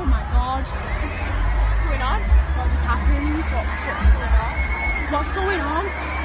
oh my god, what's going on? What just happened? What, what's going on? What's going on?